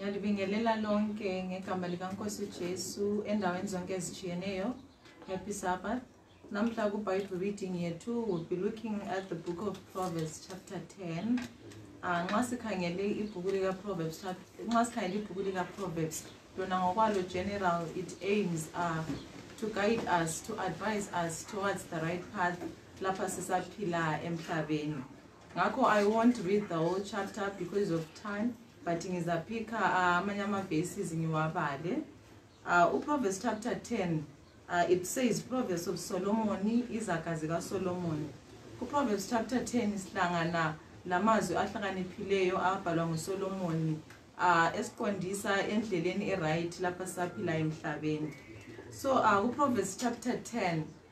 Ngiyalibingelela lonke ngegama likaNkosi uJesu endaweni zonke ezitshiyeneyo. Happy Sabbath. Namhla ku Bible reading yethu we'll be looking at the book of Proverbs chapter 10. Ah nxa sikhangele ibhuku lika Proverbs nxa sikhangele ibhuku lika Proverbs lona ngokwalo general it aims uh, to guide us to advise us towards the right path lapha sisaphila emhlabeni. ngakho i won't read the whole chapter because of time but ngizaphikha uh, amanye ama-bases ngiwabale uh, uproverbs chapter 10 uh, it says proverbs of solomoni izaga zikasolomoni kuproverbs chapter 10 sihlangana lamazwi ahlakaniphileyo abhalwa ngusolomoni uh, esiqondisa endleleni eright lapha sisaphila emhlabeni so uh, kuproverbs chapter 10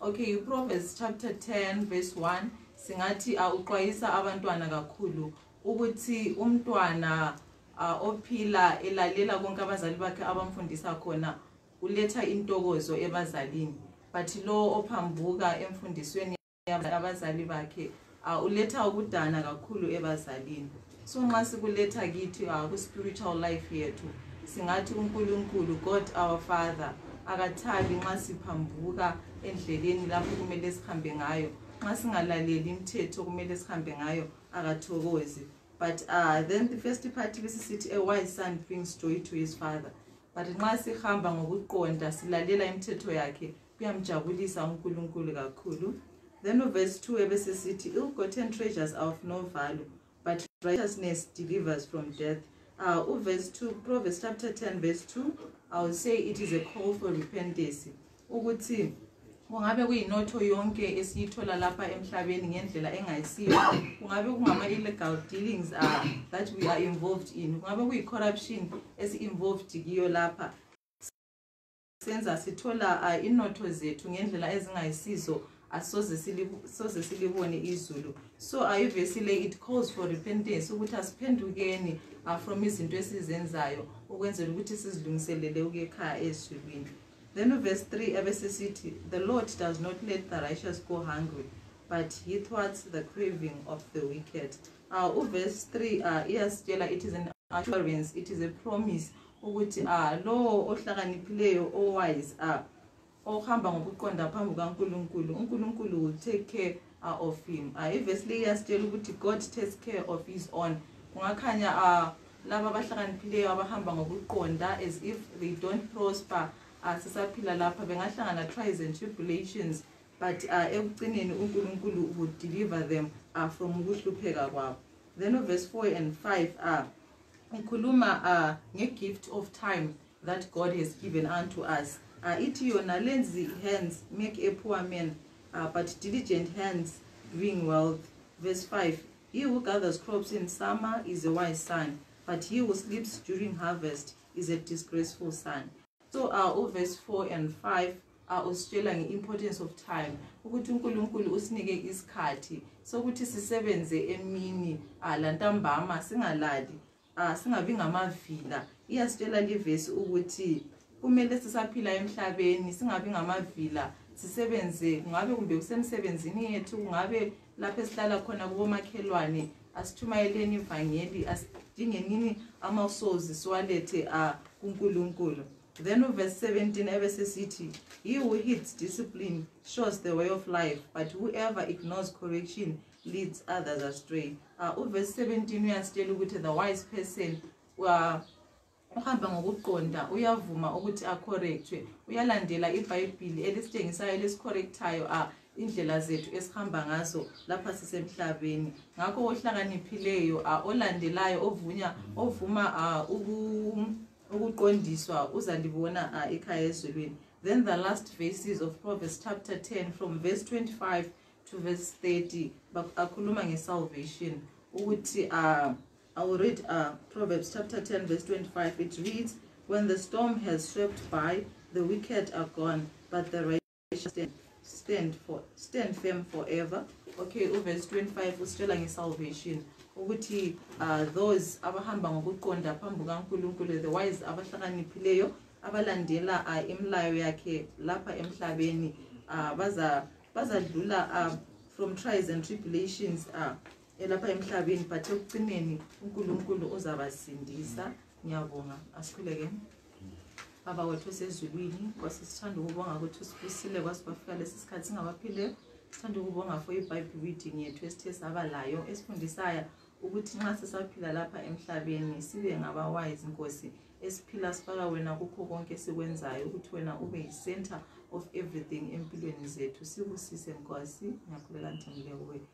okay uproverbs chapter 10 verse 1 singathi awuxwayisa uh, abantwana kakhulu ukuthi umntwana uh, ophila elalela konke abazali bakhe abamfundisa khona uletha intokozo ebazalini but lowo ophambuka emfundisweni abazali bakhe uh, uletha ukudana kakhulu ebazalini so nxa sikuletha kithi uh, ku-spiritual life yethu singathi unkulunkulu god our father akathabi nxa siphambuka endleleni lapho kumele sihambe ngayo nxa singalaleli imithetho kumele sihambe ngayo akathokozi but uh, then the first part besisithi a wise son brings joy to his father but nxa sihamba ngokuqonda silalela imithetho yakhe kuyamjabulisa unkulunkulu kakhulu then uverse 2 ebesesithi ill-gotten treasures are of no value but righteousness delivers from death uh, uverse 2 proverbs chapter 10 verse 2 i will say it is a call for repentance ukuthi kungabe kuyinotho yonke esiyithola lapha emhlabeni ngendlela engayisiyo kungabe kungama-illegal dealings uh, that we are involved in kungabe kuyi-corruption esi-involved kiyo lapha senza sithola uh, inotho zethu ngendlela ezingayisizo asoze soze silibone izulu so ayivesi le it calls for repentance ukuthi asiphendukeni uh, from izinto esizenzayo ukwenzela ukuthi sizilungiselele ukuyekhaya ezulwini then uverse 3 abesesithi the lord does not let the righteous go hungry but he thwarts the craving of the wicked uh, uverse 3 uh, iyasitshela it is an assurance it is a promise ukuthi ah lowo ohlakaniphileyo owise up ohamba ngokuqonda phambi kukankulunkulu unkulunkulu will take care ah, of him ah, ivesi leyi iyasitshela ukuthi god takes care of his own kungakhanya ah, laba abahlakaniphileyo abahamba ngokuqonda as if they don't prosper sisaphila lapha bengahlangana tries and tribulations but ekucineni unkulunkulu would deliver them from ukuhlupheka kwabo then uverse 4 and 5 ah ikhuluma uh, ngegift of time that God has given unto us uh, ithi yona lenzi hands make a poor man uh, but diligent hands doing wealth verse 5 he who gathers crops in summer is a wise son but he who sleeps during harvest is a disgraceful son so uh, uvesi 4 and 5 uh, usitshela nge-importance of time ukuthi unkulunkulu usinike isikhathi sokuthi sisebenze emini uh, lantambama singalali uh, singabi ngamavila iyasitshela livesi ukuthi kumele sisaphila emhlabeni singabi ngamavila sisebenze kungabe kumbe kusemsebenzini yethu kungabe lapho esihlala khona kubomakhelwane asithumayeleni ivangeli asidingenini amasozi siwalethe uh, kunkulunkulu then uverse 17 ebesesithi he who hits discipline shows the way of life but whoever ignores correction leads others astray uh, uverse 17 uyasitshela ukuthi the wise person uh, Uhamba ngokuqonda, uyavuma ukuthi acorrectwe, uyalandela iBhayibhili elisitshengisayo elisicorrectayo a indlela zethu esihamba ngazo lapha sisemhlabeni. Ngakho ohlakaniphileyo a olandelayo ovunya ovuma a uku ukuqondiswa uzalibona a ikhaya ezulwini. Then the last verses of Proverbs chapter 10 from verse 25 to verse 30 akhuluma ngesalvation ukuthi a I will read uh, Proverbs chapter 10, verse 25. It reads, When the storm has swept by, the wicked are gone, but the righteous stand, stand, for, stand firm forever. Okay, verse 25, usitshela ngesalvation ukuthi uh, those abahamba ngokuqonda phambi kukankulunkulu the wise abahlakaniphileyo abalandela uh, imlayo yakhe lapha emhlabeni uh, bazadlula uh, from trials and tribulations uh, elapha emhlabeni but ekucineni unkulunkulu uzabasindisa ngiyabonga asikhulekeni baba wethu osezulwini kwase sithanda ukubonga ukuthi usibusile kwase kwafika lesi sikhathi singabaphileyo sithanda ukubonga for ibible reading yethu esithe saba layo esifundisayo ukuthi nxa sisaphila lapha emhlabeni sibe ngabawayizi nkosi esiphila sifaka wena kukho konke esikwenzayo ukuthi wena ube yi-center of everything empilweni zethu sibusise nkosi ngiyakhulela nthandile kuwe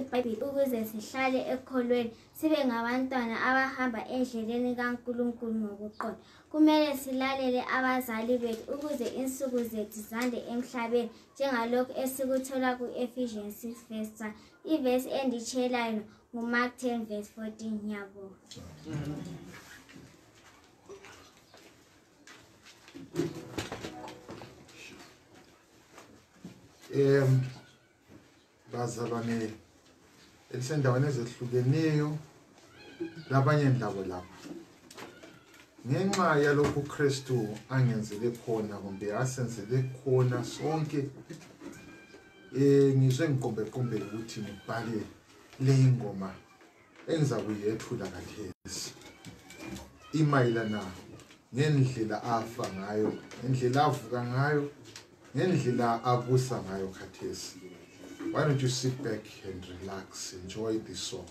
ibhayibhili ukuze sihlale ekholweni sibe ngabantwana abahamba endleleni kankulunkulu ngokuqonda kumele silalele abazali bethu ukuze insuku zethu zande emhlabeni njengalokhu esikuthola ku-ephesians 6 vers 1 ivesi enditshelayo ngumark 10 vers 14 ngiyabonga um bazalwane elisendaweni ezehlukeneyo labanye ndlabo lapha ngenxa yalokhu ukristu angenzele khona kumbe asenzele khona sonke um ngizwe ngiqombeqombele ukuthi ngibhale leyi ngoma engizakuyethula kathesi imayelana ngendlela afa ngayo ngendlela avuka ngayo ngendlela abusa ngayo khathesi why don't you sit back and relax enjoy this song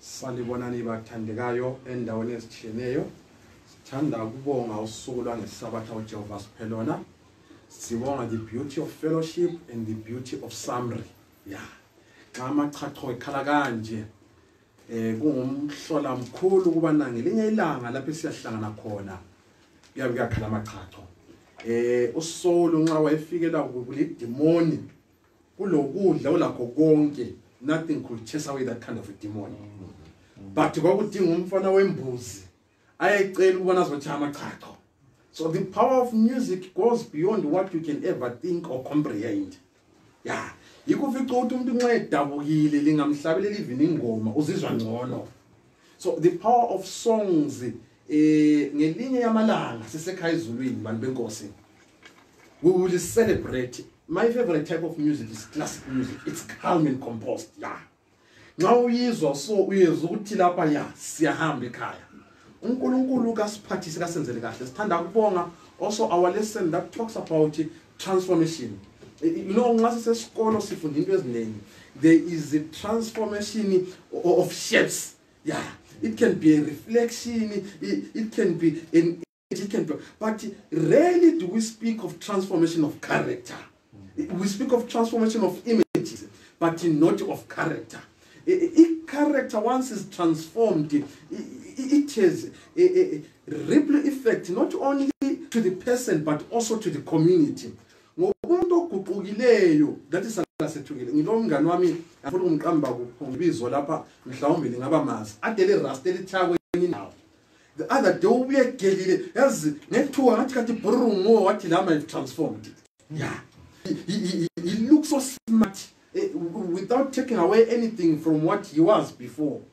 sanibonani bathandekayo endaweni ezitshiyeneyo sithanda ukubonga usuku lwangesabatha ujehova siphe lona sibonga the beauty of fellowship and the beauty of summary ya yeah. xa amachacho ekhala kanje eh kungumhlola mkhulu kubana ngelinye ilanga lapho siyahlangana khona kuyabe kuyakhala amachacho eh usolo nxa wayefikela kulidimoni kulokudla ulakho konke nothing could chase away that kind of a demon but kwakudinga umfana wembuzi ayecela ukubona azotsha amachacho so the power of music goes beyond what you can ever think or comprehend ya yikufica ukuthi umuntu nxa edabukile lingamhlabeleli even ingoma uzizwa ngcono so the power of songs eh ngelinye yamalanga sisekhaya izulwini bantu benkosi we will celebrate my favorite type of music is classic music it's calm and composed ya yeah. nxa uyizwa so uyezwa ukuthi lapha ya siyahamba ekhaya unkulunkulu kasiphathise kasenzele kahle sithanda kubonga also our lesson that talks about transformation you know nxa sisesikolo sifunda into eziningi there is a transformation of shapes ya yeah. it can be a reflection it can be an it can be, but rarely do we speak of transformation of character we speak of transformation of images but not of character i-character once is transformed it has a, a, a ripple effect not only to the person but also to the community ngomuntu oguqukileyo ngathi salasethukile ngilomngane wami afuna ukumqamba kubizo lapha mhlawumbe lingaba mazi adele rasta elithakwe enye indawo the other day ubuye gelile yazi ngethuka ngathi kathi brungo wathi lama is transformed ya he looks so smart eh, without taking away anything from what he was before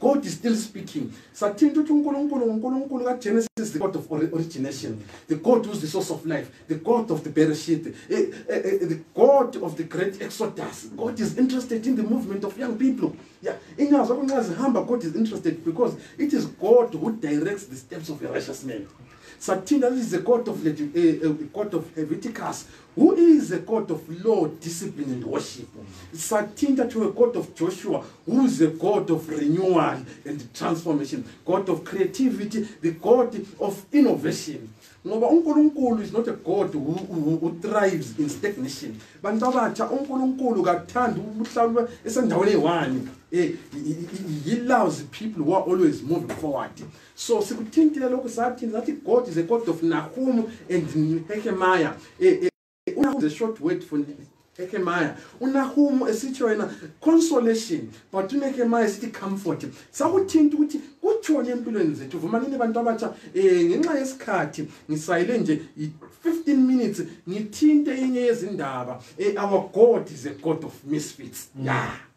god is still speaking sathinta ukuthi unkulunkulu ngunkulunkulu kagenesis the god of origination the god whois the source of life the god of the bereshit eh, eh, eh, the god of the great exodus god is interested in the movement of young people ya ingazo kunxa zihamba god is interested because it is god who directs the steps of a righteous man sathinta this is the god of the god of heviticus who is the god of law discipline and worship sathinta to a god of joshua who is the god of renewal and transformation god of creativity the god of innovation ngoba unkulunkulu is not a god who, who, who thrives in stagnation bantu abatsha unkulunkulu kakuthandi uhlalwe esendaweni eyi-one um eh, yilows people who are always moving forward so sikuthintile lokhu sathini sathi god is a god of nahum and nehemaya e, e, e, unahum is a short word for nehemaya unahum esithi wena consolation but unehemaya esithi comfort sakuthinta ukuthi kutshoni empilweni zethu vumanini abantu abatsha um ngenxa yesikhathi ngisayile nje 15 minutes ngithinte inye yezindaba um our god is a god of misfits ya yeah.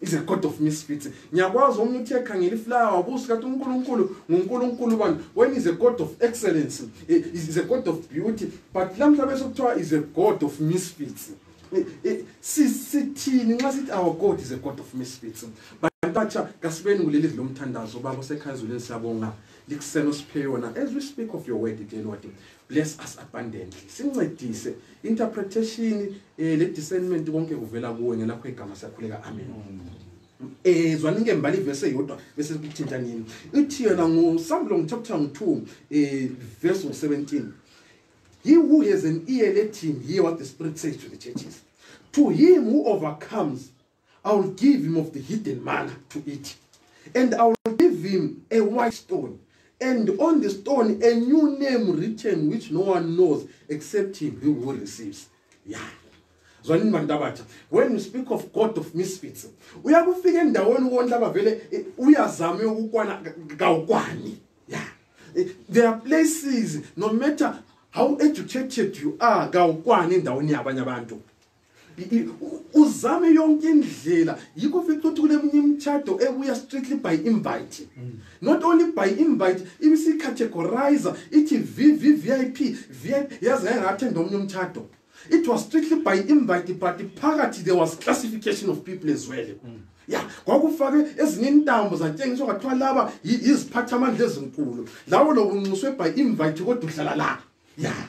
is a god of misfits ngiyakwazi omunye uthe ekhangela iflawa wabusa kathi unkulunkulu ngunkulunkulu bani when is a god of excellence eh, is a god of beauty but lamhla bese kuthiwa is a god of misfits eh, eh, sisithini nxa sithi our god is a god of misfits bantatsha kasibeni kuleli dlo umthandazo baba osekhaya ezulwini siyabonga likuseno siphe yona as we speak of your word dear lord bless us abundantly sincedise interpretation eh, le discernment konke kuvela kuwe ngelakho igama siyakhuleka amen eh zwana ke mbali verse yodwa bese sikuthinta nini uthi yona ngo Psalm chapter 2 eh verse 17 he who has an ear let him hear what the spirit says to the churches to him who overcomes I will give him of the hidden manna to eat. And I will give him a white stone. And on the stone, a new name written which no one knows except him who receives. Yeah. zvanini vandavacha when you speak of god of misfits uya kufika endawoni wo ndava vele eh, uya zame ukwana kaukwani ya eh, there are places no matter how educated you are kaukwani endawoni yavanya vantu uzame yonke indlela yikho futhi ukuthi kuleminye imitshato ebuya strictly by invite mm. not only by invite ibisicategorizer ithi vivi vip vip yazi ngayingathenda omunye umtshato it was strictly by invite but phakathi there was classification of people as well mm. ya kwakufake ezinye intambo zatshengiswa kwathiwa laba yiziphatha amandla ezinkulu lawo lokunxuswe by invite kodwa uhlala la Yeah.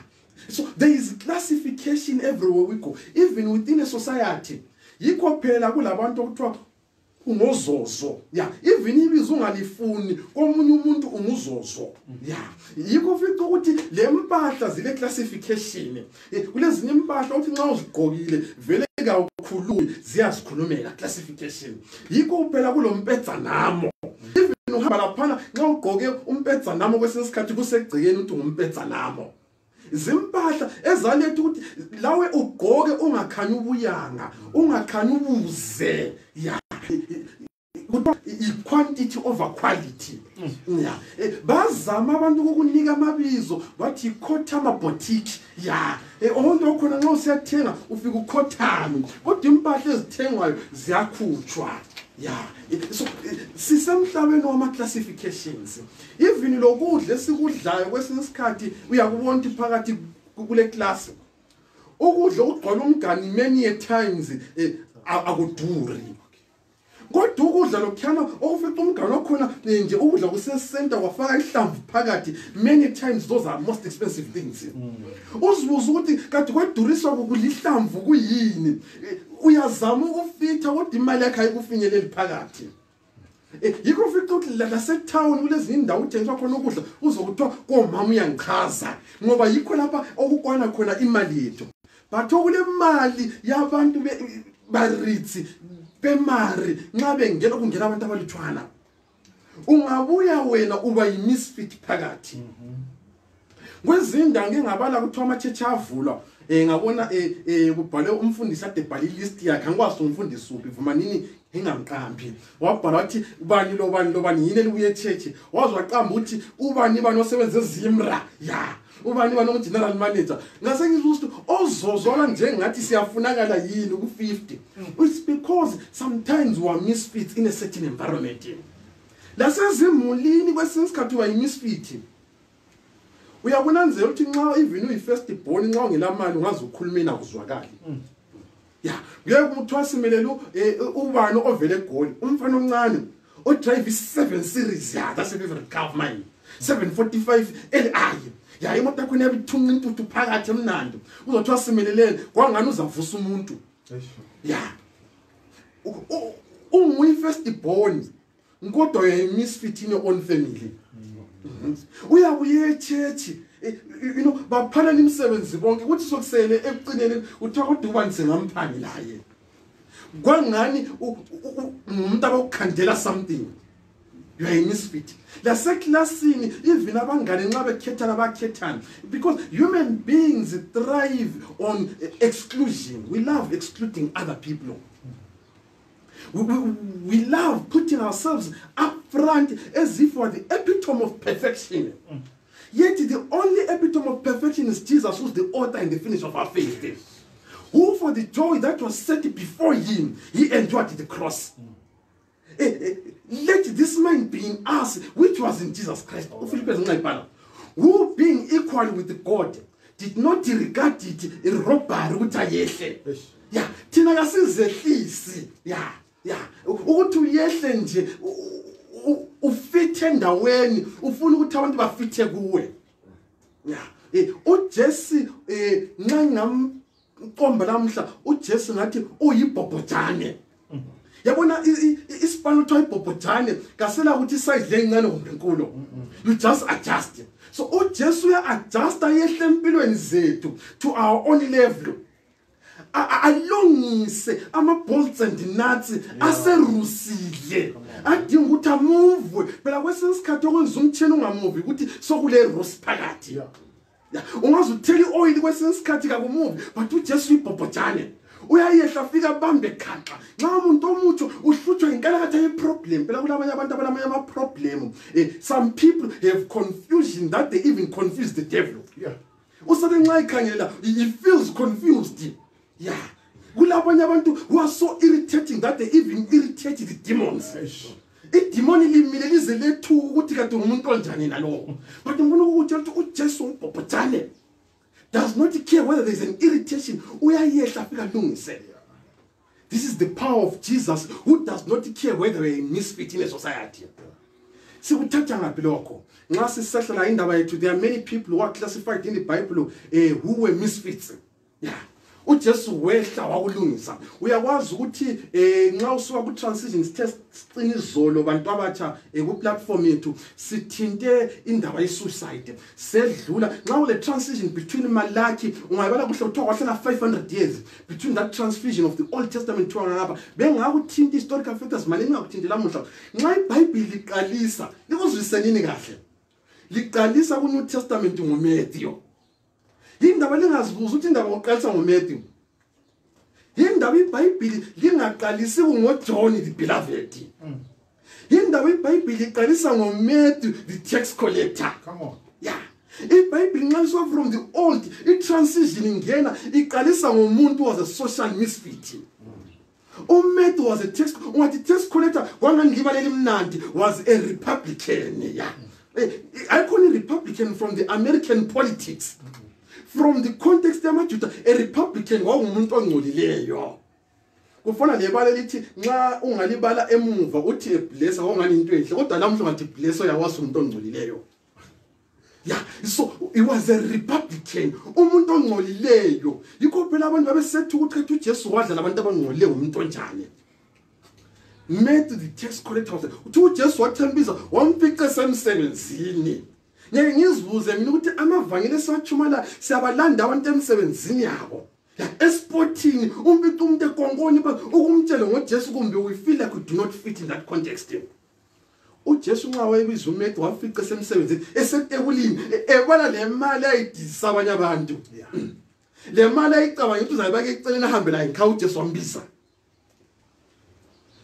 So there is classification everywhere we go, even within a society. Yikho phela kulabantu okuthiwa ungozozo ya even ibizo ungalifuni komunye umuntu unguzozo ya yikho fica ukuthi le mpahla zile classification eh, kulezinye impahla uthi nxa uzigqokile vele kawukhulumi ziyazikhulumela classification yikho kuphela kulompedzanamo even uhamba laphana nxa ugqoke umpedzanamo kwesinye isikhathi kusegcekeni ukuthi ngumpedzanamo zimpahla ezaletha ukuthi lawe ugqoke ungakhanyi ubuyanga ungakhanyi ubuze ya kuthiwa i-quantity over quality mm. ya eh, bazama abantu ukukunika amabizo bathi i-cotama botique ya eh, onto oh, khona nxa usiyathenga ufike ukhothame kodwa impahla ezithengwayo ziyakhutshwa ya eh, so eh, sisemhlabeni wama-classifications even lokudla esikudlayo kwesinye isikhathi uyakubona ukuthi phakathi kule klasi ukudla okugcwala umgani many a times akuduri kodwa ukudla lokhuyana okufica umgalo okhona eh, nje ukudla kusesenta kwafaka ihlamvu phakathi many times those are most expensive things mm. uzibuza ukuthi kade kweduriswa kulihlamvu kuyini eh, uyazama ukufitha kodwa imali yakhe ayikufinyeleli phakathi eh, yikho ufica ukuthi lasetown kulezinye indawo uthengiswa khona ukudla uzokuthiwa komama uyangichaza ngoba yikho lapha okukwana khona imali yethu but okulemali yabantu baritsi bemari nxa bengena kungena abantu abalutshwana ungabuya wena uba yimisfit phakathi kwezinye indawo ngike ngabala kuthiwa amacheche avulwa um ngabona um um kubhalwe umfundisi ade bhala ilist yakhe angikwazi ukuthi umfundisi uphi vumanini ngingamqambi wabhala wathi ubani lobani lobani yini elibuye echurch waze waqamba ukuthi ubani bani osebenza ezimra ya ubani ubani ongu-general manager ngase ngizwa ukuthi ozozwala njengathi siyafunakala yini ku-50 mm. it's because sometimes wa misfits in a certain environment lasezimulini kwesinye isikhathi uba yimisfit uyakunanzela ukuthi nxa even uyi-first born nxa ungelamali ungaze ukhulumeni akuzwakali mm. ya ngeke umuntu wasimelele eh, ubani ovele egoli umfana omncane odrive i-seven series ya that's a favorite car of mine 745 eli aye ya imoto yakho iyabe ithunqa intuthu phakathi emnandi uzothi wasimelelele kwangani uzavusa umuntu ya unguyi-first born kodwa uyayimisfit in your own family mm-hmm. uyabuye echechi eh, you know baphanana imisebenzi bonke kuthi sokusele ekucineni uthiwa kodwa ubani sengamphani naye kwangani umuntu abakukhandela something you are a misfit laseklasini even abangane nxa bekhethana bakhethana because human beings thrive on exclusion we love excluding other people we, we love putting ourselves up front as if we are the epitome of perfection. Mm. Yet the only epitome of perfection is Jesus, who's the author and the finish of our faith. Yes. Who, for the joy that was set before him, he endured the cross. Mm. Eh, eh, let this mind be in us, which was in Jesus Christ, right. Oh, who, being equal with God, did not regard it irobbery ukuthi ayehle ya thina kasizehlisi ya ya ukuthi uyehle nje ufithe endaweni ufuna ukuthi abantu bafithe kuwe ya eh, uJesu eh, nxa ngam uqombe lamhla uJesu ngathi uyibhobhojane yabona isipano kuthiwa ibhobhojane kasela ukuthi isayidle encane kumbe enkulu you just adjust so ujesu uya-adjusta yehle empilweni zethu to our own level alungise ama-bolts and nuts aserusile adinga ukuthi amuvwe phela kwesinye isikhathi okwenza umtsheni ungamuvi ukuthi sokule-rus phakathi yeah. ungazuthela i-oyili kwesinye isikhathi kakumuvi but ujesu uyibhobhojane uyayehla afike abambe khaxa nxa umuntu omutsho uhlutshwa yinkalakatha yeproblem phela kulabanye abantu abalamanye amaproblem um eh, some people have confusion that they even confuse the devil yeah. usane nxa ikhangelela he feels confused ya yeah. kulabanye abantu who are so irritating that they even irritate the demons idimoni limile lize lethu ukuthi kade ngumuntu onjani nalowo but ngifuna ukutshela ukuthi ujesu ubhobhojane does not care whether there is an irritation uyayehla afika alungise this is the power of jesus who does not care whether a misfit in a society sikuthatha ngaphi lokho nxa sisehlela indaba yethu there are many people who are classified in the bible uh, who were misfits yeah. uJesu wehla wakulungisa uyakwazi ukuthi eh nxa usuka ku transition sithe sicina izolo bantu abatsha eh, ku platform yethu sithinte indaba ye suicide sedlula nxa ule transition between malaki ungayibala kuhle kuthiwa kwahlala 500 years between that transition of the old testament to ngapha bengakuthinta historical factors mali ngakuthinta lamuhla nxa ibhayibhili liqalisa likuzwisenini kahle liqalisa ku new testament ngoMatthew yindaba lingazibuza ukuthi indaba uqalisa ngoMatthew yindaba iBhayibheli lingaqalisi ngoJohn the beloved mm. yindaba iBhayibheli iqalisa ngoMatthew the tax collector come on yeah ibhayibhili nxa liswa from the old itransition ingena iqalisa ngomuntu was a social misfit mm. umet was a tax ungathi tax collector wangangilibala elimnandi was a republican ya yeah. Eh, eh, ayikhona irepublican from the american politics from the context yamajuda erepublican wawungumuntu ongcolileyo kufana nebala elithi nxa ungalibala emuva uthi eblesa wawungani into enhle kodwa lamuhla ungathi blesa uyawazi umuntu ongcolileyo ya so he was a republican umuntu ongcolileyo yikho phela abantu babesetha ukuthi ethi ujesu wadla labantu abangcolileyo umuntu onjani met the tax collector wase uthi ujesu wathembiza wamfica esemsebenzini ngeke ngizibuze mina ukuthi amavangeli esiwathumala siyabalanda abantu emsebenzini yabo esipothini umfica umuntu ekonkonye ukumtshela ngojesu kumbe we feel like we do not fit in that context uJesu nxa wayebiza uMethi wamfica esemsebenzini esetekulini ebona le mali ayidisa abanye abantu le mali ayicabanga ukuthi uzayibake eceleni ahambe layo ngikhaya uJesu wambiza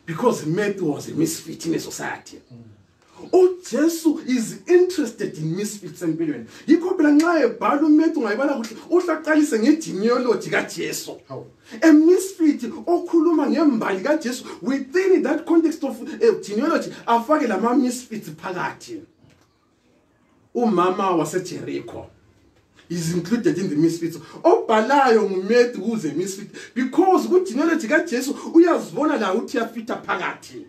because Methi was a misfit in a society uJesu is interested in misfits empilweni yikho phela nxa ebhala uMethi ungayibala kuhle uhlaqalise ngegenealogy kaJesu a misfit okhuluma ngembali kajesu within that context of eh, genealogy afake lama misfit phakathi umama wasejericho is included in the misfits obhalayo ngumedi kuze misfit because kugenealogy kajesu uyazibona la ukuthi yafitha phakathi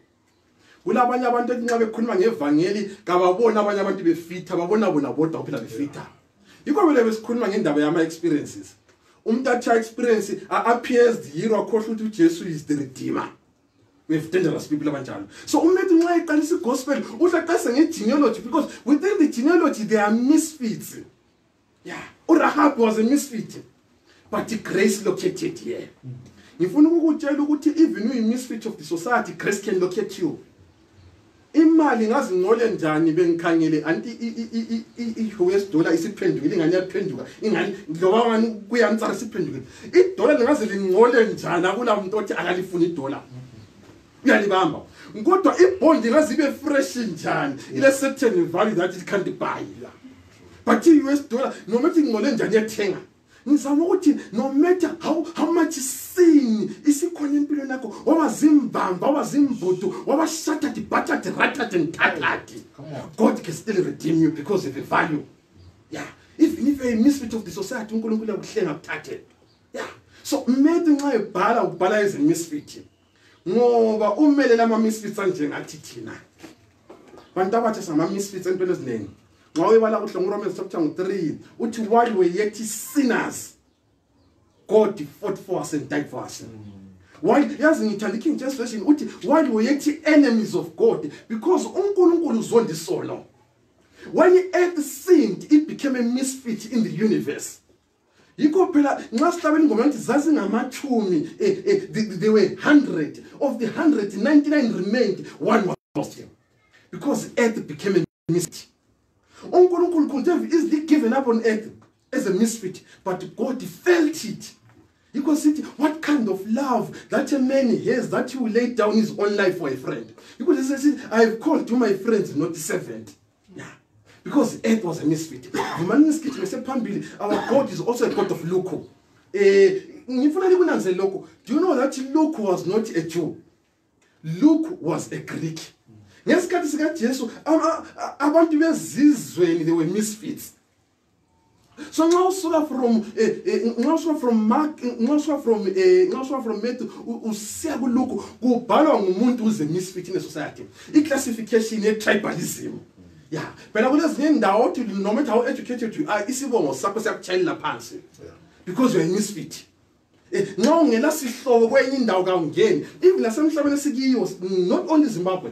kulabanye abantu ethi nxa bekhuluma ngevangeli kababoni abanye abantu befitha babona bona bodwa kuphela befitha yikho vele besikhuluma ngendaba yama-experiences umuntu athi a-experience a-phd yiro akhohlwa ukuthi ujesu is the redeemer we have dangerous people abanjalo so umuntu nxa eqalisa igospel uhlaqase ngegenealogy because within the genealogy there are misfits yeah urahab was a misfit but grace located here ngifuna ukukutshela ukuthi even uyi-misfit of the society grace can locate you imali ngazincole njani bengikhangele anti i-us dollar isiphendukile ingane yaphenduka ingani loba ngani kuyantsara isiphendukile idola lingaze lincole njani akula muntu othi akalifuni idola uyalibamba kodwa ibond ingaze ibe fresh njani ile certain value that it can't buy la but i-us dollar noma ethi ngingcole njani yethenga ngizama ukuthi no matter how, how much sini isikhona empilweni yakho waba zimbamba waba zimbudu waba shatati batati ratati ntatati god can still redeem you because of the value yeah even if you're a misfit of the society unkulunkulu yakuhlenga kuthathe yeah so maybe nxa ebhala ubhala ezimisfit ngoba umelele ama-misfits anjengathi thina bantu abatsha sama-misfits entweni eziningi nxa uyibala kuhle nguromans chapter ngu-3 uthi while we yet sinners god fought for us and died for us while yazi ngithanda i-king james version uthi while we yet enemies of god because unkulunkulu uzonda isono when i-earth sinned it became a misfit in the universe yikho phela nxa sihlabeni ngoma yonthi zazingamathumi eh, eh, they were hundred of the hundred ninety-nine remained one was lost because earth became a misfit unkulunkulu conceive is the given up on earth as a misfit but god felt it yikho sithi what kind of love that a man has that he will lay down his own life for a friend yikho lesi sithi i have called to my friends not the servant Yeah. Because earth was a misfit. Vumaninski phambili our God is also a God of local. Eh ngifuna nikunanze lokho. Do you know that Luke was not a Jew? Luke was a Greek. Ngesikhathi sika Jesu abantu bezizweni they were misfits. so nxa usuka from eh, eh, nxa usuka from mark nxa usuka from eh, nxa usuka from matthew usiya kuluku kubhalwa ngumuntu uze misfit in society iclassification yetribalism ya phela kulezinye indawo othi no matter how educated you are isibongo sakho siyakutshayelela phansi because youare misfit nxa ungela sihlobo kwenye indawo kawungeni even nasemhlabeni esikiyo not only zimbabwe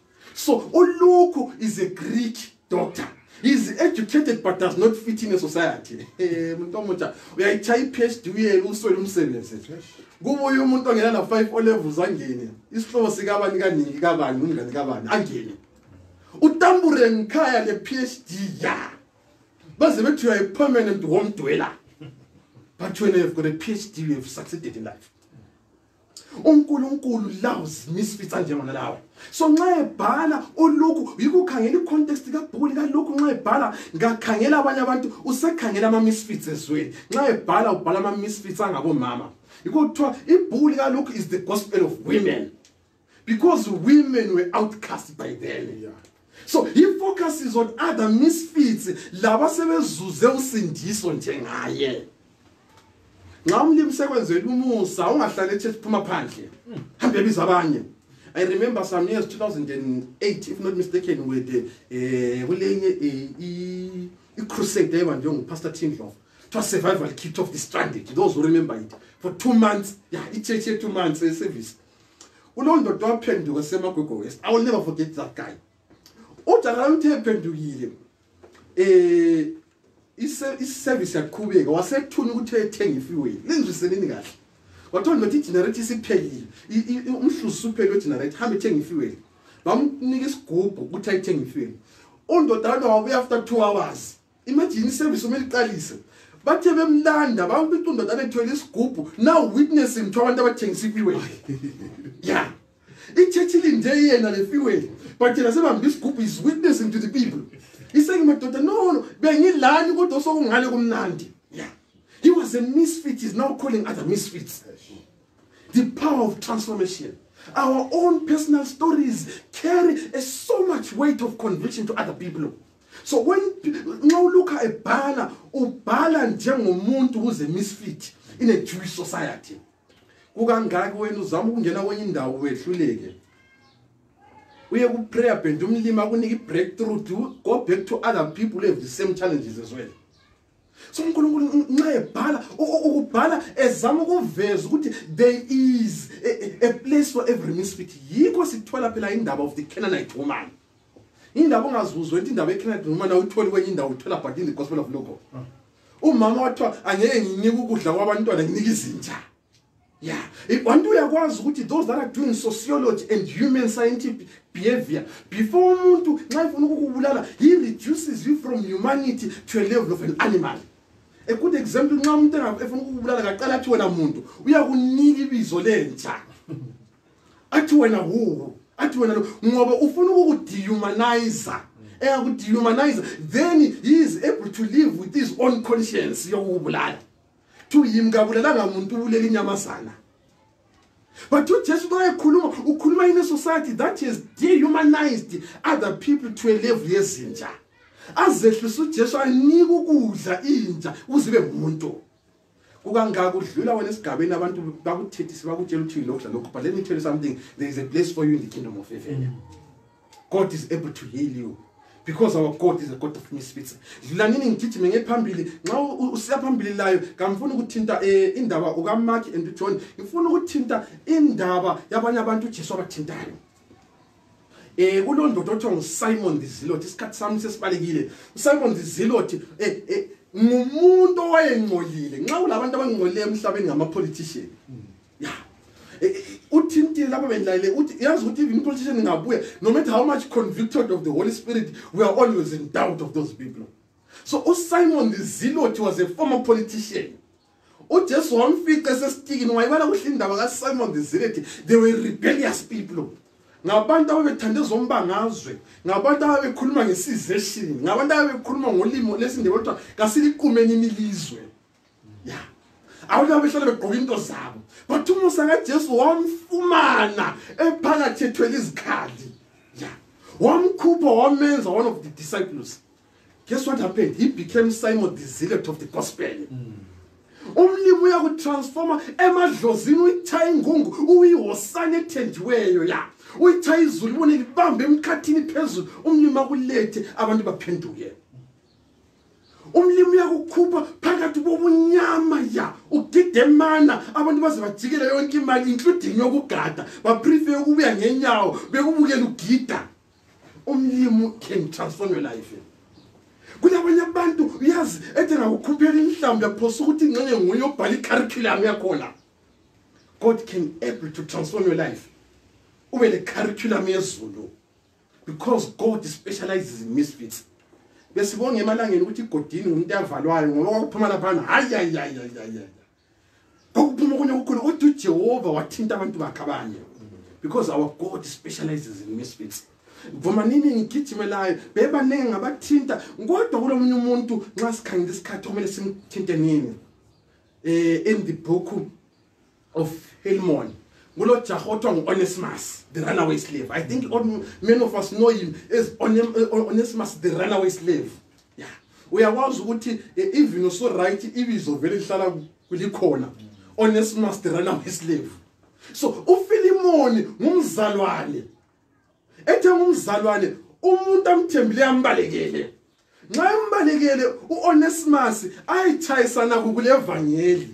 so ulukhu is a greek doctor is educated but does not fit in a society eh, muntu omutsha uyayitshaya i-phd uyele uswele umsebenzi kubuye umuntu ongena na-five olevels angene isihlobo sikabani kaningi kabani umngani kabani angene utambure ngikhaya le-phd ya baze bethi uyaye permanent womdwela but when you have got a phd you have succeeded in life uNkulunkulu loves misfits anjengona lawa so nxa ebhala uLuke yikukhangela icontext kabhuku lika Luke nxa ebhala ngakhangela abanye abantu usekhangela ama misfits ezweni nxa ebhala ubhala ama misfits angabo mama yikho kuthiwa ibhuku lika Luke is the gospel of women because women were outcast by then yeah. so he focuses on other misfits laba sebezuze usindiso njengaye nxa umlimi sekwenzela umusa ungahlali echurch phuma phandle hambe ebiza abanye i remember some years 2008 if not mistaken with the eh, kulenye eh, i-crusade eyiba njengopastor tindlof to survival kit of the stranded those who remember it for two months ya yeah, ichurch ye two months eservice eh, unondoda waphenduka semagogo west i will never forget that guy ujakala uthe ephendukile eh iservice yaqhubeka wasethuna ukuthi ethenge ifuel linjwisenini kahle wathola nokuthi igenerator isiphelile umhluzi usuphelile wegenerator hambe ethenge ifuel bamnika isigubhu ukuthi ayithenge ifuel undoda lona wabuya after two hours imagine iservice kumele iqalise bathe bemlanda bambica undodana ethwele isigubhu now witnessing kuthiwa abantu abathengisa ifiweli ya ichechi linde yena le fiweli but yena sebambe isigubhu is witnessing to the people iseki madoda no no bengilani kodwa osokungale kumnandi ya he was a misfit is now calling other misfits the power of transformation our own personal stories carry a so much weight of conviction to other people so when nxa ulukha ebhala ubhala njengomuntu who's a misfit in a jewish society kukangaki wena uzama ukungena kwenye indawo wehluleke uye kuprayer band umlimi akunike ibreakthrough to go back to other people who have the same challenges as well so unkulunkulu nxa ebhala ukubhala ezama ukuveza ukuthi there is a, a place for every misfit yikho sithola phela indaba of the cananite woman indaba ongazuzwe into indaba ecanada noma na uyitholi kwenye indawo uyithola but in the gospel of lugo mm. umama wathiwa angeke nginike ukudla kwabantwana nginike izinja ya abantu uyakwazi ukuthi those that are doing sociology and human scientific behavior before umuntu nxa ifuna ukukubulala he reduces you from humanity to a level of an animal a good example nxa umuntu efuna ukukubulala kaqala athi wena muntu uyakunika ibizo lenja athi wena who athi wena ngoba ufuna ukukudehumanize engakudehumanize then he is able to live with his own conscience yokubulala to him kabulalanga muntu ubulela inyamazana but ujesu xa ekhuluma ukhuluma in a society that is dehumanized other people to a level yezinja azehlisa ujesu anika ukudla inja uzibe ngumuntu kukangaka udlula wena esigabeni abantu bakuthethise bakutshela ukuthi lokhu lalokhu but let me tell you something there is a place for you in the kingdom of heaven mm. god is able to heal you because our god is a god of misfits dlula nini ngigijime ngephambili nxa usiya phambili layo kamfuna ukuthinta eh, indaba ukamark and ujohn ngifuna ukuthinta indaba yabanye abantu ujesu abathintayo eh kulondoda othiwa nguSimon Dizilothi isikhathi sami sesibalekile uSimon Dizilothi eh eh ngumuntu owayengcolile nxa kulabantu abangcolile emhlabeni ngama politician hmm. ya eh, eh, uthintile lapho bengilalele uthi yazi ukuthi even politician ngabuya no matter how much convicted of the holy spirit we are always in doubt of those people so uSimon Dizilothi was a former politician ujesu wamfica esesitikini wayibala kuhle indaba kasimon the zireti they were rebellious people ngabantu ababethande zombangazwe ngabantu ababekhuluma ngesizeshini ngabantu ababekhuluma ngolimo lesindebe kuthiwa kasiliqumeni imilizwe ya yeah abantu abehlale begqoka into zabo but umusa kajesu wamfumana ephakathi ethwele izikhali ya wamkhupha wamenza one of the disciples guess what happened he became simon the zealot of the gospel mm. umlimi uyakutransforma emadlozini uyithaye ingungu uyihosane ethenjiweyo ya uyithaye izulu ibone libambe emkhathini phezulu umlimi akulethe abantu baphenduke umlimi uyakukhupha phakathi bobunyama ya ugidemana abantu baze bajikela yonke imali including yokugada baprefe yokubuya ngenyawo bekubukela ugida umlimu can transform your life kunabanye abantu uyazi ethi ngakukhuphela inhlawumbi yaphosa ukuthi inxenye nguye obhala icurriculum yakhona god can able to transform your life ube le curriculum yezulu because god specializes in misfits besibonge emalangeni ukuthi igodini ngumuntu avalwayo ngoba wakuphuma laphana hayi kwakuphuma okunye kukhona kodwa ujehova wathinta abantu bakhe abanye because our god specializes in misfits vumanini ngigijimelayo bebaningi ngabathinta kodwa kulo munye umuntu nxa sikhangela isikhathi okumele simthinte nini um eh, in the book of helmon kulo jaha othiwa ngu-onesmus the runaway slave i think many of us know him as onesmus the runaway slave yeah uyakwazi ukuthi e, even uso right ibizo vele lihlala kulikhona honest master rana weslave so ufilimoni ngumzalwane ethe ngumzalwane umuntu amthembile ambalekele nxa embalekele uonesimus ayitshayisana kukule vangeli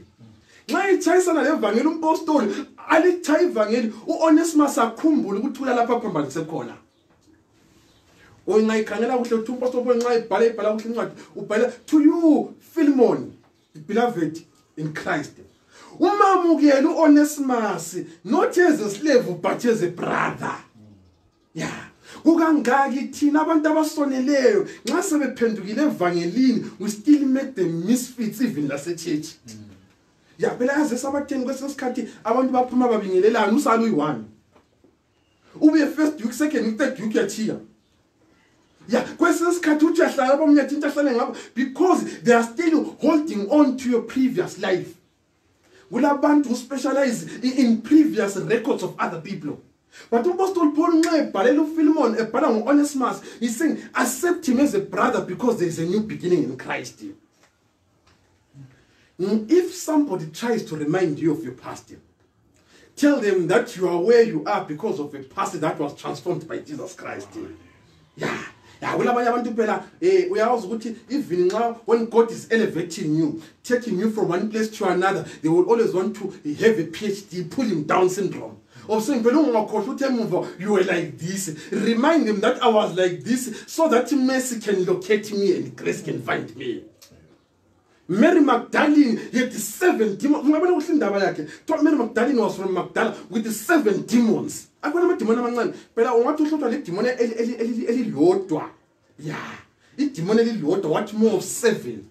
nxa itshayisana le vangeli umpostoli alitshaya ivangeli uonesimus akhumbule ukuthi ulalapha aphambanise khona ungayikhangela kuhle ukuthi umposto paul nxa ibhala ibhala kuhle incwadi ubhala to you philmon beloved in christ umamukele u-onesimasi not as a slave but as a brother ya yeah. kukangaki thina abantu abasoneleyo nxa sebephendukile evangelini we still make the misfits even lasechurch mm. ya phela yaze sabatheni kwesinye isikhathi abantu baphuma babingelelana usala uyi-one ubuye first duke second third duke uyachiya ya kwesinye isikhathi uthi uyahlala lapho omunye athinta ahlale ngabo because they are still holding on to your previous life kulabantu uspecialize in previous records of other people but umpostoli paul nxa ebhalela ufilimon ebhala ngo-onesmus he's saying accept him as a brother because there is a new beginning in christ Mm, if somebody tries to remind you of your past tell them that you are where you are because of a past that was transformed by jesus christ ya yeah. kulabanye yeah. abantu phela um eh, uyakwazi ukuthi even xa when god is elevating you taking you from one place to another they will always want to have a ph d pulling down syndrome or saying vele ungakhohlwa uthe emuva you were like this remind them that i was like this so that mercy can locate me and grace can find me mary magdalene he had seven demons ungabona kuhle indaba yakhe kuthiwa mary magdalene was from magdala with the seven demons akubona amadimoni amancane phela ungathi uhlotshwa lidimoni elilodwa ya idimoni elilodwa what more of seven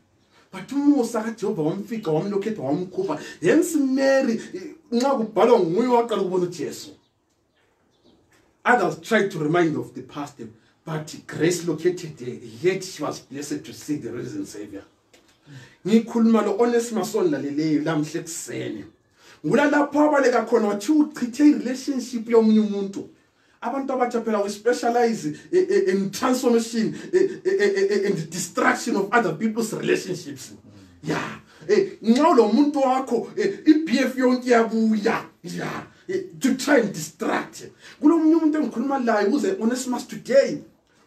but umusa kajehova wamfica wamlokhetha wamkhupha hence mary nxa kubhalwa nguye waqala ukubona ujesu others tried to remind of the past but grace located her yet she was blessed to see the risen savior ngikhuluma lo onesima sonlaleleyo lamhle kuseni ngulalapho abaleka khona wathi uchithe i-relationship yomunye umuntu abantu abatsha phela we specialize eh, eh, in transformation eh, and destruction of other people's relationships ya yeah. nxa ulo muntu wakho i-b f yonke iyabuya ya yeah. to try and distract kulomunye umuntu engikhuluma layo uze onesimas today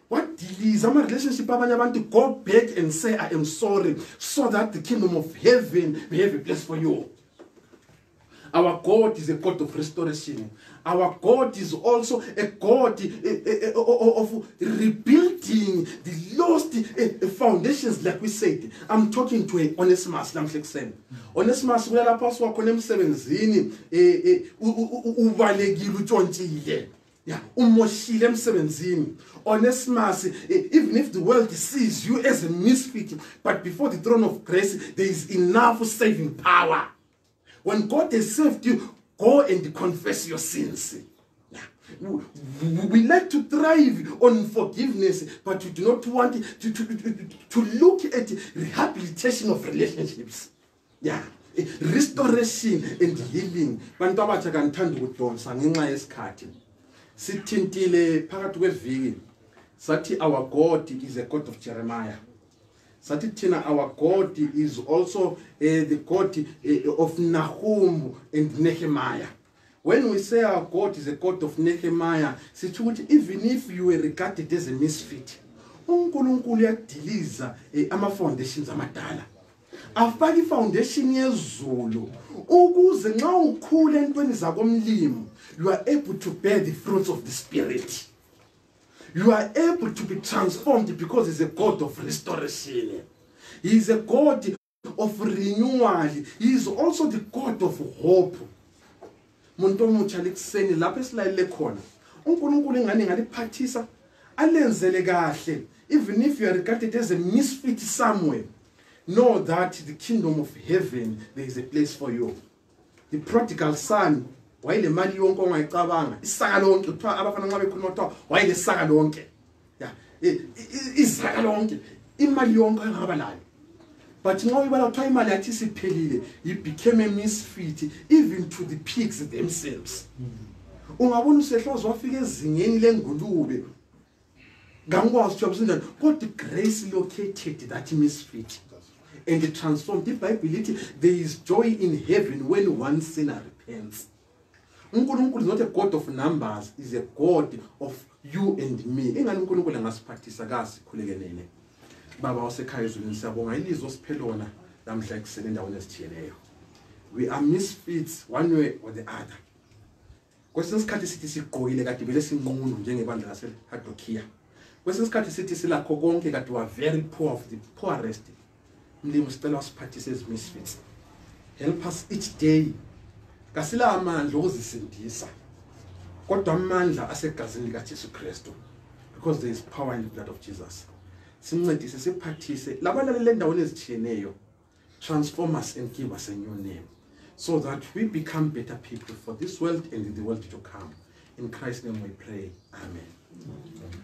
wadiliza ama-relationship abanye abantu go back and say i am sorry so that the kingdom of heaven may have a place for you our god is a god of restoration our god is also a god of rebuilding the lost foundations like we said i'm talking to onesimas namhle kusene onesimas kuyalapho asuka khona emsebenzini ubalekile utshontshile ya yeah, umoshile emsebenzini onesimas e, even if the world sees you as a misfit but before the throne of grace there is enough saving power when god has served you go and confess your sins we like to thrive on forgiveness but we do not want to, to, to look at rehabilitation of relationships ya restoration and healing bantu abatsha kanithanda ukudonsa ngenxa yesikhathi sithintile phakathi kweviki sathi our god is a god of jeremiah sathi thina our god is also uh, the god uh, of nahum and nehemiah when we say our god is a god of nehemiah sitho ukuthi even if you were regarded as a misfit unkulunkulu uyadiliza eh, ama-foundations amadala afake ifawundeshini yezulu ukuze nxa ukhule entweni zakomlimo you are able to bear the fruits of the spirit you are able to be transformed because heis a god of restoration heis a god of renewal heis also the god of hope muntu omutsha likuseni lapho esilalele khona unkulunkulu ingane ngaliphathisa alenzele kahle even if you are regarded as a misfit somewhere know that the kingdom of heaven there is a place for you the prodigal son wayile mali yonke ongayicabanga isaka lonke kuthiwa abafana nxa bekhuluma kuthiwa wayile saka lonke ya izaka lonke imali yonke engaba layo but nxa uyibala kuthiwa imali yathi isiphelile yi became a misfit even to the pigs themselves ungabona usehlozi wafika ezingeni lengulube ngangikwazi ukuthi yabusinjani kodwa igrace located that misfit and transformed ibhayibhile ithi there is joy in heaven when one sinner repents unkulunkulu is not a god of numbers is a god of you and me ingani unkulunkulu engasiphathisa kasikhuleke nene baba wasekhaya ezulwini siyabonga ilizwe osiphelona namhla ekuseni endaweni ezithiyeneyo we are misfits one way or the other kwesinye isikhathi sithi sigqokile kade vele sinqunu njengebandla lasehadokiya kwesinye isikhathi sithi silakho konke kade wa very poor of the poorest mlimo sicela usiphathise ezimisfits help us each day kasila amandla okuzisindisa kodwa amandla asegazini likaJesu Kristu because there is power in the blood of Jesus simncedise siphathise labalaleli endaweni ezitshiyeneyo transform us and give us a new name so that we become better people for this world and in the world to come in Christ's name we pray amen, amen.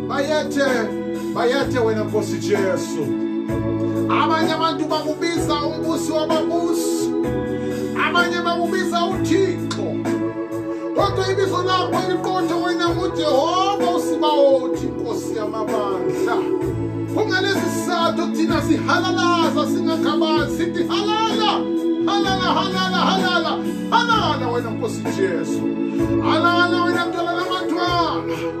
bayethe bayethe wena nkosi jesu abanye abantu bakubiza umbusi wababusi abanye bakubiza uthixo kodwa ibizo lakho eliqotho wena ngujehova usibawothi nkosi yamabandla kungalesi sizathu thina sihalalaza singakhabazi sithi halala halala halala halala halala wena nkosi jesu halala wena mntwana lamathwana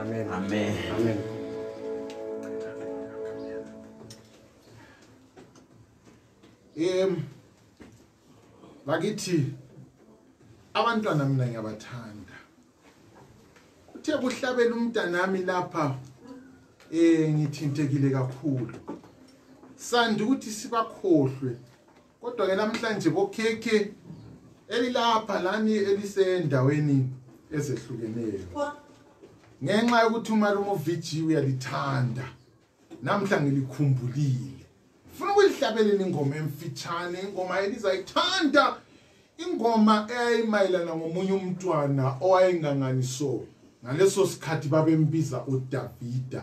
Amen. Amen. Amen. Em bakithi abantwana mina ngiyabathanda. Uthe kuhlabela umntanami lapha eh ngithintekile kakhulu. Sandi ukuthi sibakhohlwe Kodwa-ke namhlanje bokhekhe elilapha lani elisendaweni ezehlukeneyo ngenxa yokuthi umalume uVG uyalithanda namhla ngilikhumbulile funa ukulihlabelela ingoma emfitshane ingoma elizayithanda ingoma eyayimayelana ngomunye umntwana owayenganganiso ngaleso sikhathi babembiza udavida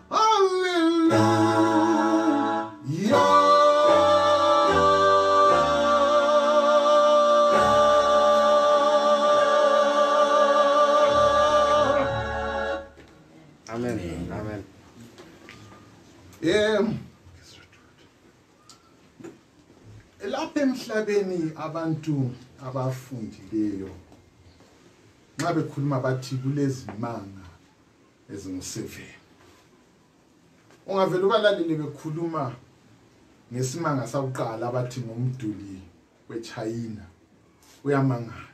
emhlabeni abantu abafundileyo nxa bekhuluma bathi kulezimanga ezinguseven ungavele ubalalele bekhuluma ngesimanga sakuqala abathi ngomduli wechayina uyamangala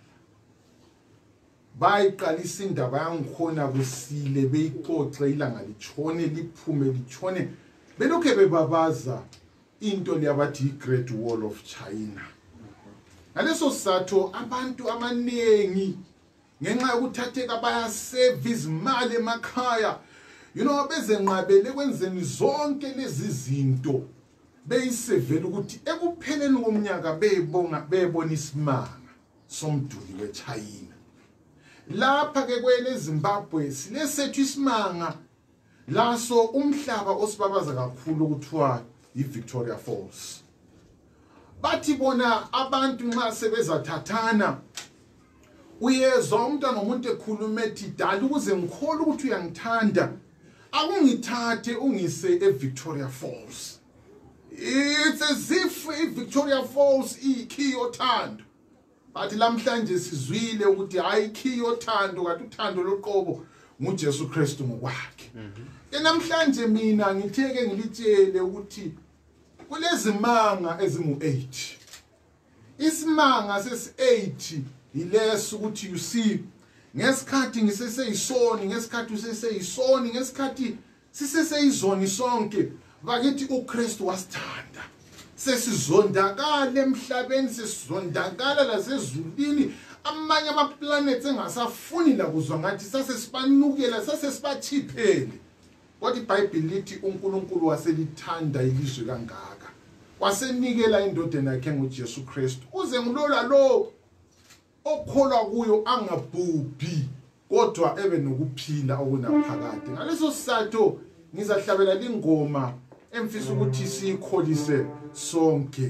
bayiqalisa indaba yangikhona kusile beyixoxe ilanga litshone liphume litshone belokhu bebabaza into leyabathi yi-great wall of china ngaleso sizatho abantu amaningi ngenxa yokuthatheka bayaseva izimali emakhaya you know bezenqabele ekwenzeni zonke lezi zinto beyisevele ukuthi ekupheleni komnyaka beyibonga beyibona isimanga somduli wechayina lapha ke kwele Zimbabwe silesethu isimanga laso umhlaba osibabaza kakhulu okuthiwa yi-victoria falls bathi bona abantu nxa sebezathathana uyezwa umntwana womuntu ekhuluma ethi dala ukuze ngikhole ukuthi uyangithanda akungithathe ungise evictoria falls it's as if ivictoria falls iyikhiyi yothando bathi lamhlanje sizwile ukuthi hayi key yothando kanti uthando loqobo nguJesu Kristu ngokwakhe mhm. ke namhlanje mina ngitheke ngilitshele ukuthi kulezimanga ezingu8 isimanga sesi8 yileso ukuthi you see ngesikhathi ngiseseyisoni ngesikhathi useseyisoni ngesikhathi siseseyizoni sonke bakithi uKristu wasithanda sesizondakala emhlabeni sesizondakala lasezulwini amanye amaplaneti engasafuni lakuzwa ngathi sasesibanukela sasesibathiphele kodwa ibhayibhili lithi unkulunkulu waselithanda ilizwe kangaka wasenikela indodeni yakhe ngujesu kristu uze ngulola lowo okholwa kuyo angabhubhi kodwa ebe nokuphila okunaphakade ngaleso sizatho ngizahlabela lingoma emfisa ukuthi siyikholise sonke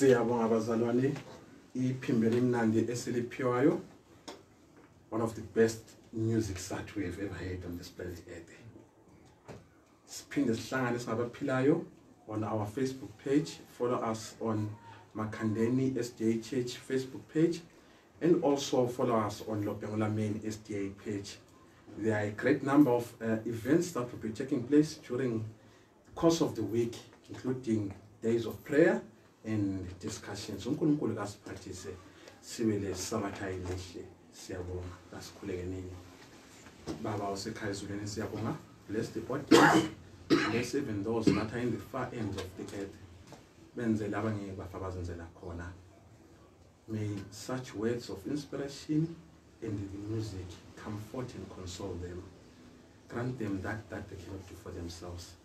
siyabonga bazalwane iphimbo elimnandi esiliphiwayo one of the best music that we have ever heard on this planet earth siphinde sihlangane Pillayo on our facebook page follow us on Makandeni sda church facebook page and also follow us on lobengola main sda page there are a great number of uh, events that will be taking place during the course of the week including days of prayer and discussions unkulunkulu kasiphathise sibe lesabatha elihle siyabonga kasikhulekenini baba osekhaye ezulwini siyabonga bless the audience bless even those that are in the far ends of the earth benzele abangeke bafa bazenzela khona may such words of inspiration and the music comfort and console them grant them that that they cannot do for themselves